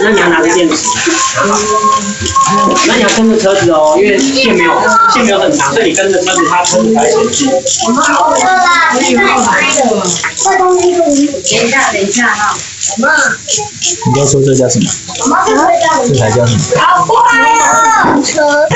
那你要拿着电池，那你要跟着车子哦，因为线没有线没有很长，所以你跟着车子，它车子才前进。好了啦，不要拍了，这东西等一下，等一下哈。你要说这叫什么？这台叫什么？好快啊！车。